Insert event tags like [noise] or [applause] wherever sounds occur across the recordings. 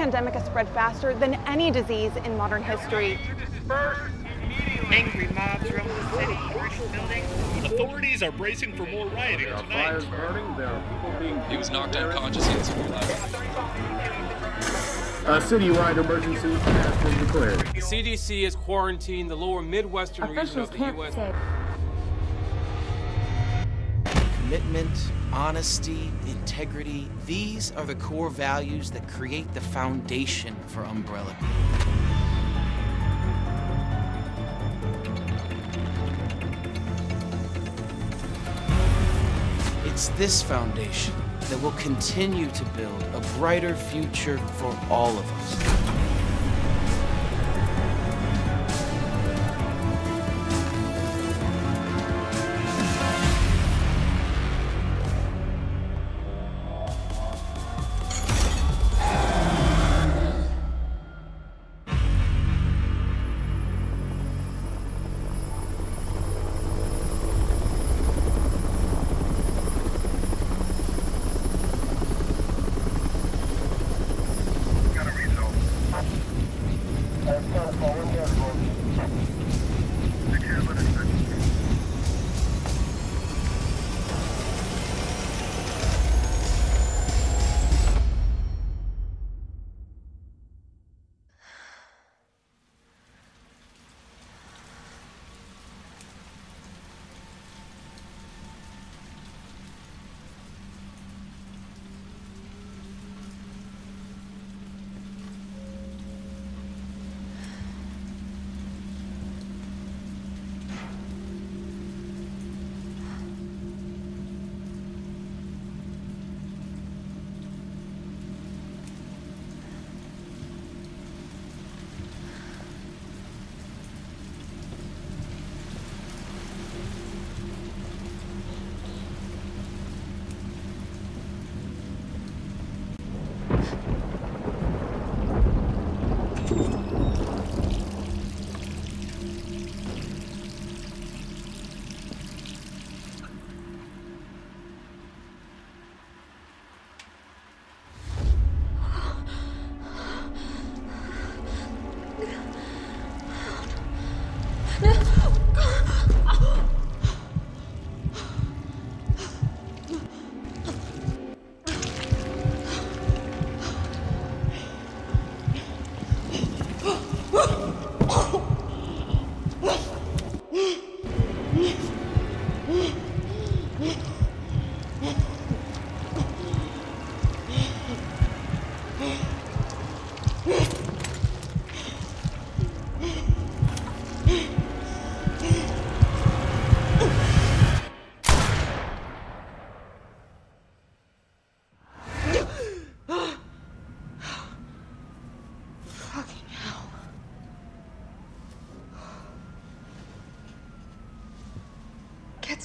this pandemic has spread faster than any disease in modern history. Angry mobs roam the city, burning buildings. Authorities are bracing for more rioting There tonight. burning. There are people being. He was knocked unconscious. He had severe left. A citywide emergency has been declared. The CDC has quarantined the lower Midwestern region of the can't U.S. say. Commitment, honesty, integrity, these are the core values that create the foundation for Umbrella It's this foundation that will continue to build a brighter future for all of us.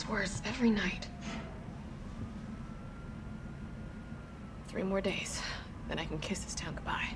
Worse every night. Three more days, then I can kiss this town goodbye.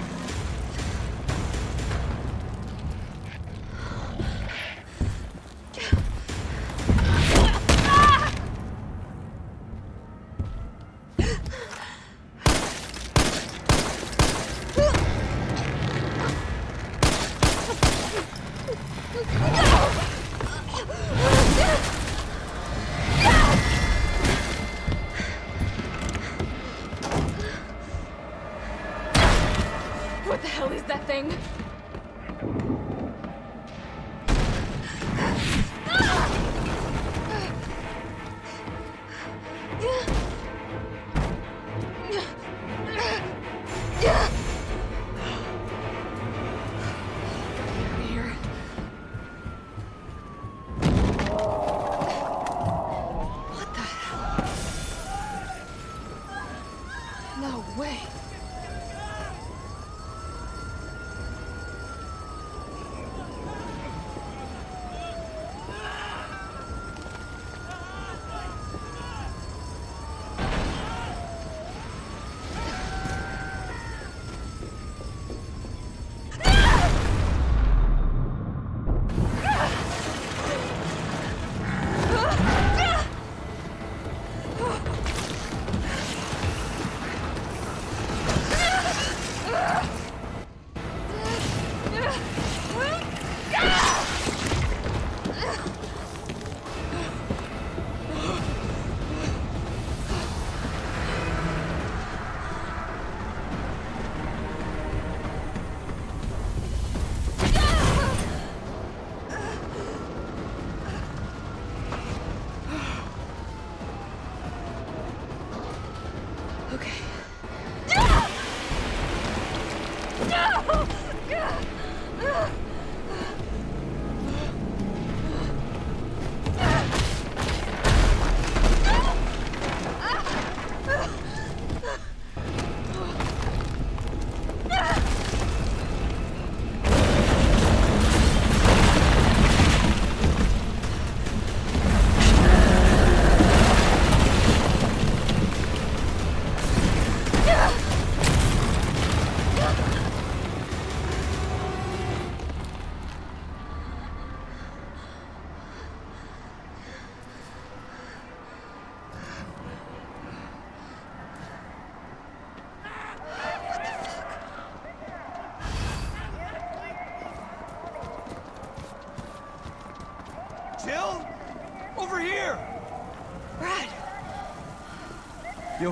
What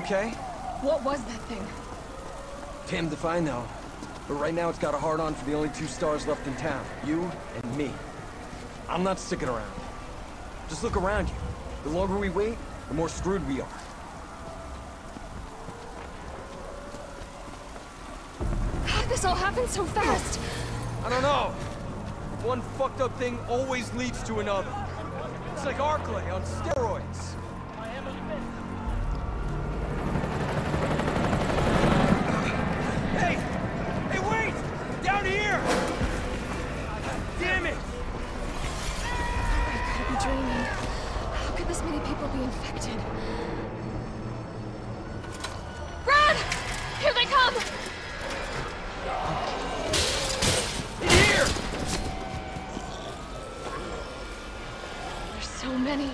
okay? what was that thing? Damned if I know. But right now it's got a hard on for the only two stars left in town. You and me. I'm not sticking around. Just look around you. The longer we wait, the more screwed we are. How this all happen so fast? I don't know. One fucked up thing always leads to another. It's like Arklay on steroids. Many people be infected? Brad! Here they come! In Here! There's so many.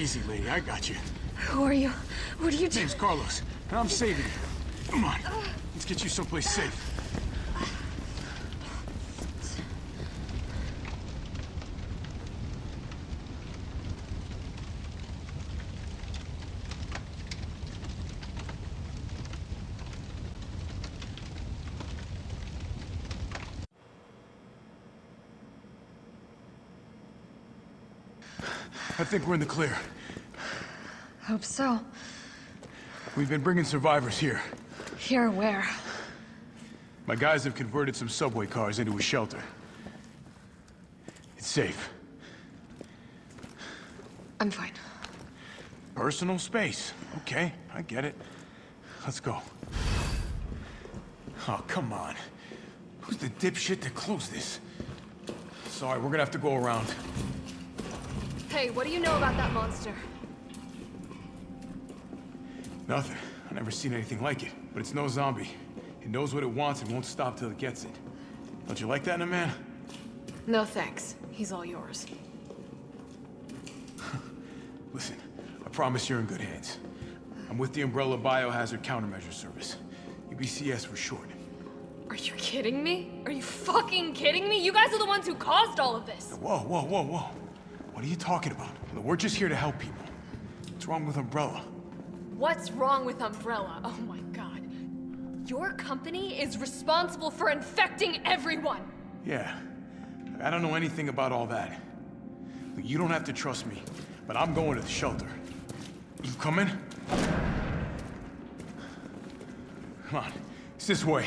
Easy, lady. I got you. Who are you? What are you doing? Name's Carlos, and I'm saving you. Come on, let's get you someplace safe. I think we're in the clear. I hope so. We've been bringing survivors here. Here, where? My guys have converted some subway cars into a shelter. It's safe. I'm fine. Personal space. Okay, I get it. Let's go. Oh, come on. Who's the dipshit that closed this? Sorry, we're gonna have to go around. Hey, what do you know about that monster? Nothing. I've never seen anything like it. But it's no zombie. It knows what it wants and won't stop till it gets it. Don't you like that in a man? No thanks. He's all yours. [laughs] Listen, I promise you're in good hands. I'm with the Umbrella Biohazard Countermeasure Service. UBCS for short. Are you kidding me? Are you fucking kidding me? You guys are the ones who caused all of this. Whoa, whoa, whoa, whoa. What are you talking about? We're just here to help people. What's wrong with Umbrella? What's wrong with Umbrella? Oh my god. Your company is responsible for infecting everyone. Yeah. I don't know anything about all that. You don't have to trust me, but I'm going to the shelter. You coming? Come on. It's this way.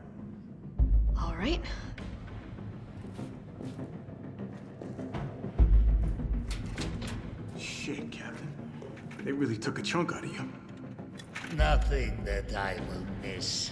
All right. Shit, Captain. They really took a chunk out of you. Nothing that I will miss.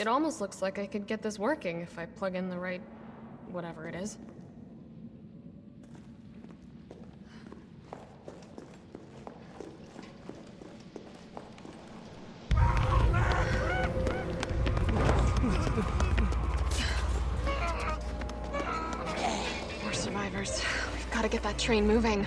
It almost looks like I could get this working if I plug in the right... whatever it is. More survivors. We've got to get that train moving.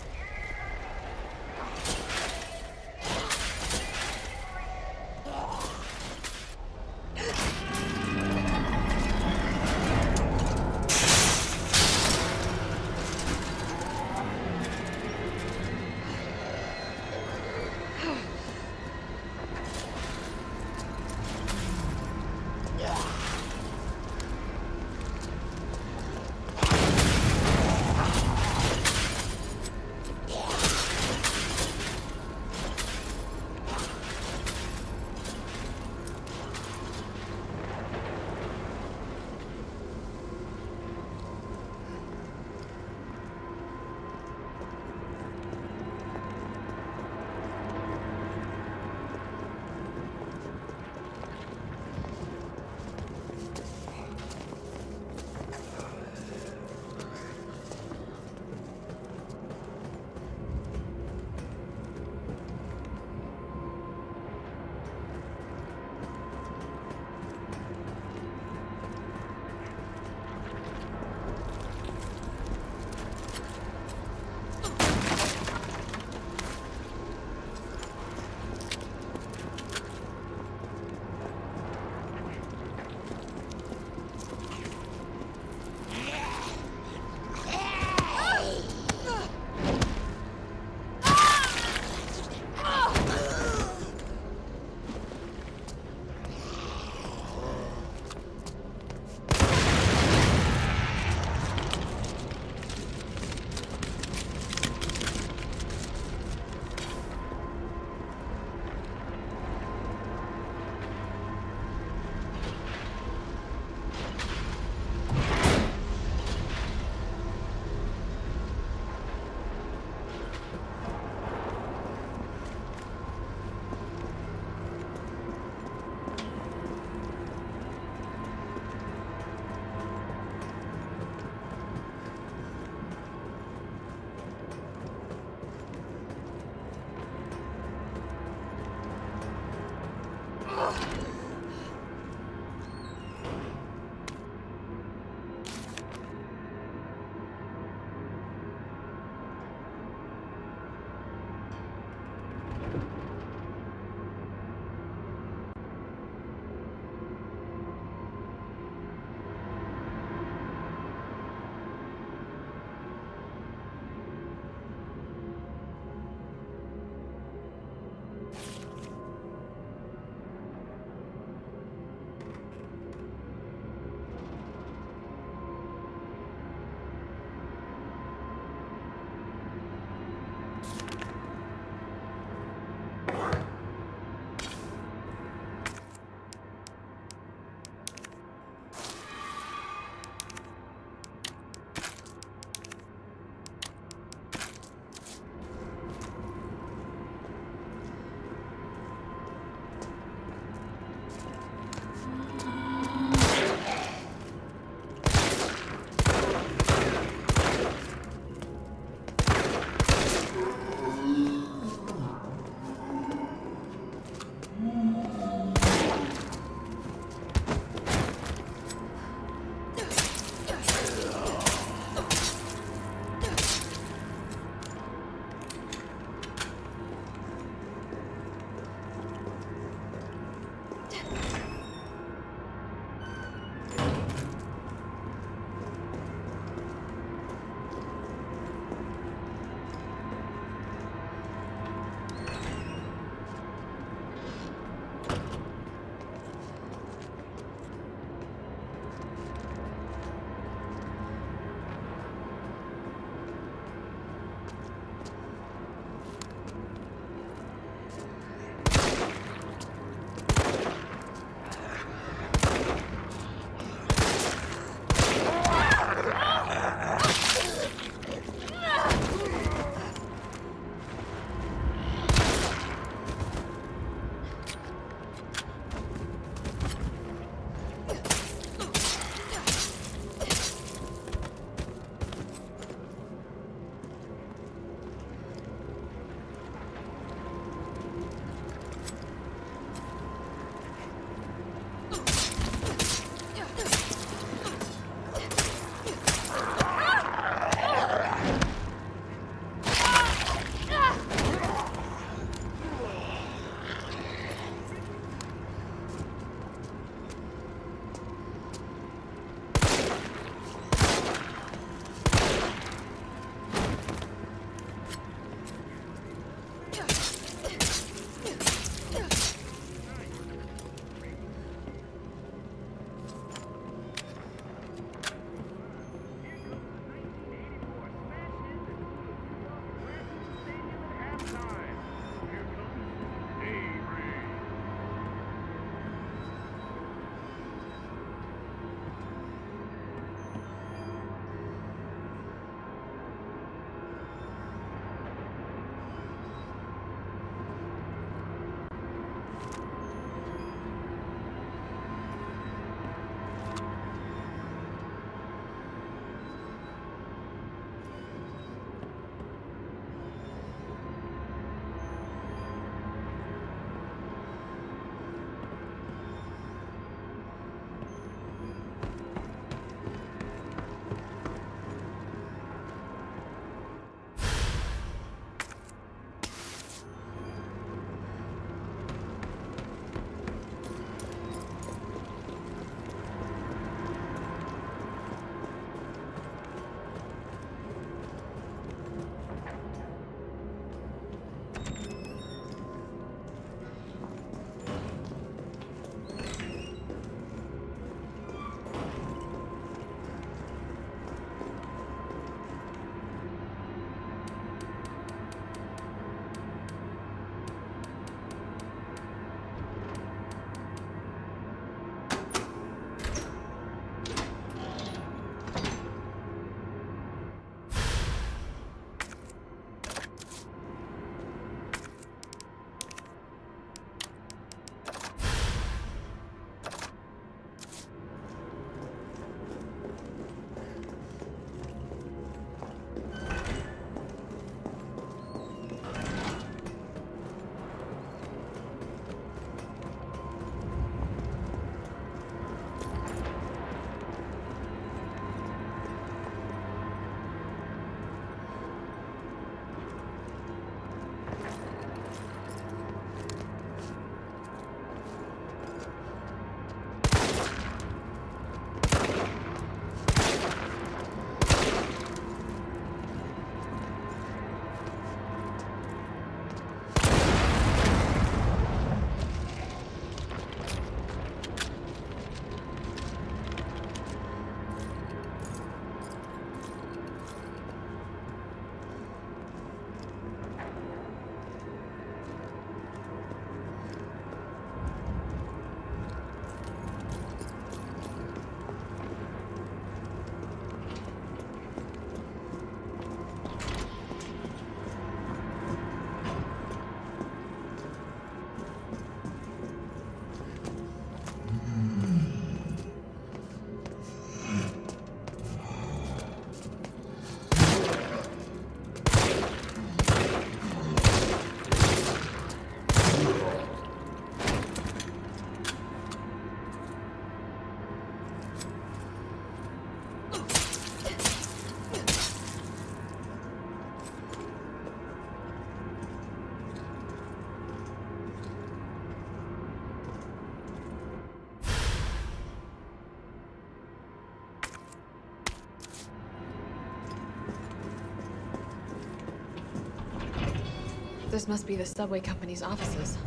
This must be the subway company's offices.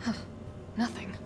Huh. Nothing.